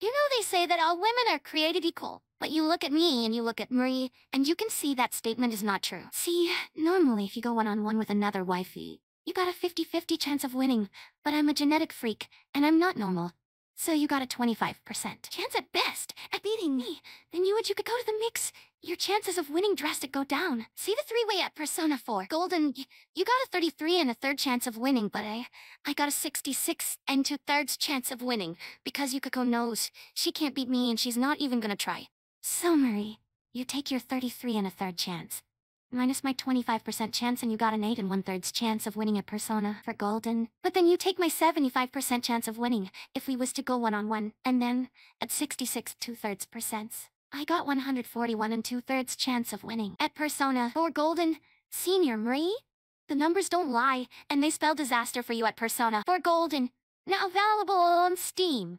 You know they say that all women are created equal. But you look at me and you look at Marie, and you can see that statement is not true. See, normally if you go one-on-one -on -one with another wifey, you got a 50-50 chance of winning, but I'm a genetic freak, and I'm not normal. So you got a 25% chance at best at beating me. Then you could go to the mix. Your chances of winning drastic go down. See the three-way at Persona 4. Golden, you got a 33 and a third chance of winning, but I, I got a 66 and two-thirds chance of winning. Because Yukiko knows she can't beat me and she's not even gonna try. So, Marie, you take your 33 and a third chance. Minus my 25% chance and you got an 8 and one-thirds chance of winning at Persona 4 Golden. But then you take my 75% chance of winning if we was to go one-on-one. -on -one. And then, at 66 two-thirds percents, I got 141 and two-thirds chance of winning at Persona 4 Golden. Senior Marie? The numbers don't lie, and they spell disaster for you at Persona 4 Golden. Now available on Steam.